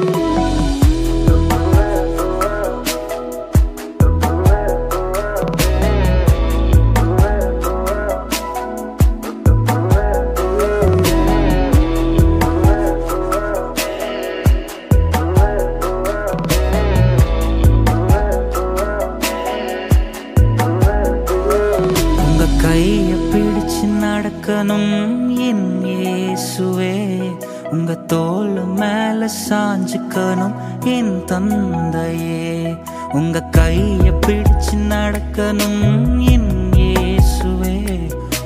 உங்க நடக்கணும் என் இயேசுவே உங்க தோல் மேல சாஞ்சுக்கணும் என் தந்தையே. உங்க கைய பிடிச்சு நடக்கணும் என் இயேசுவே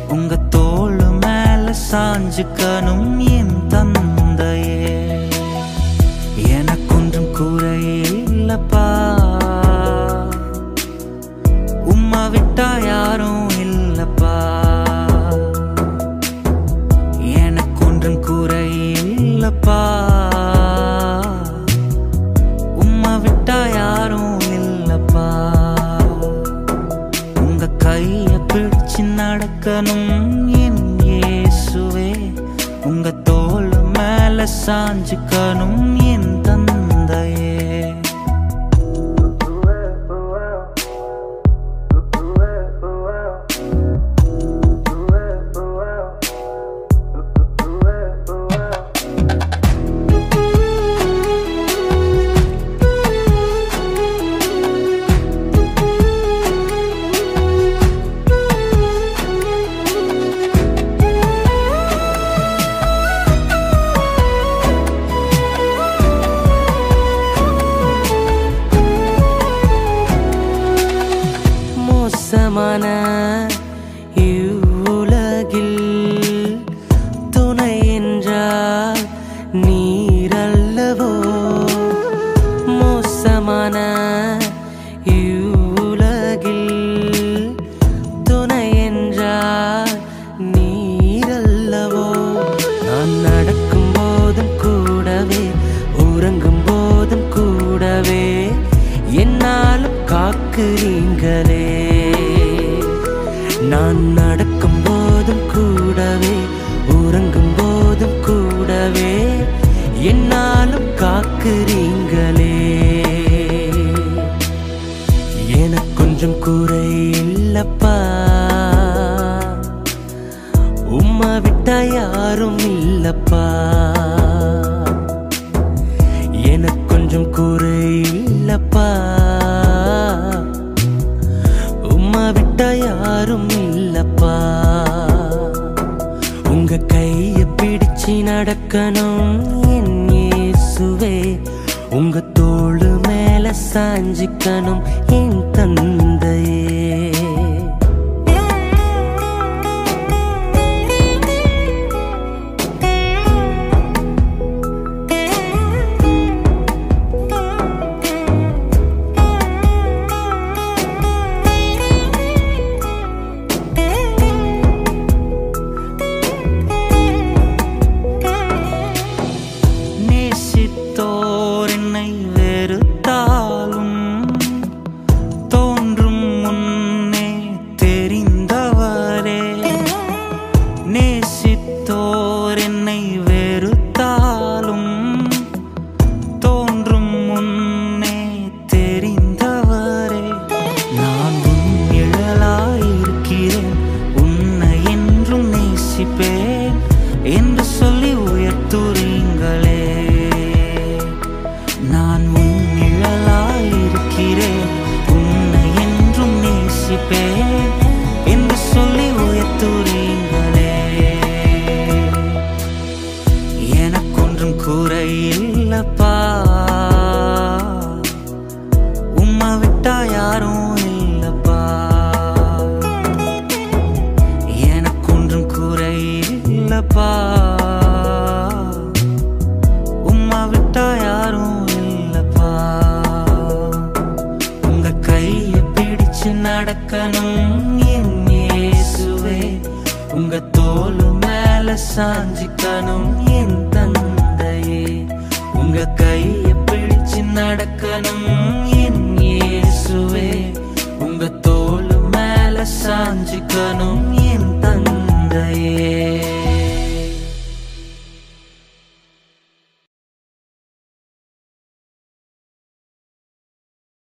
உங்க தோல் மேல சாஞ்சுக்கணும் என் தந்தையே. எனக்கொன்றும் குறையே இல்லப்பா உம்மா விட்டா யாரும் இல்லப்பா உம்மா விட்டா யாரும் இல்லப்பா. உங்க கைய பிடிச்சு நடக்கணும் என் இயேசுவே. உங்க தோல் மேல சாஞ்சுக்கணும் மோசமான நான் நடக்கும் போதும் கூடவே உறங்கும் போதும் கூடவே என்னாலும் காக்குறீங்களே. எனக்கு கொஞ்சம் குறை இல்லப்பா உம்மா விட்டா யாரும் இல்லப்பா. யாரும் இல்லப்பா. உங்க கைய பிடிச்சு நடக்கணும் என் இயேசுவே. உங்க தோளு மேல சாஞ்சிக்கணும் என் தந்தையே. எனக்கொன்றும் குறை இல்லப்பா. உம்மா விட்டா யாரும் இல்லப்பா. எனக்கொன்றும் குறை இல்லப்பா. உம்மா விட்டா யாரும் இல்லப்பா. உங்க கையை பிடிச்சு நடக்கணும் என் இயேசுவே. உங்க தோளு மேல சாஞ்சிக்கணும் என் நடக்கணும்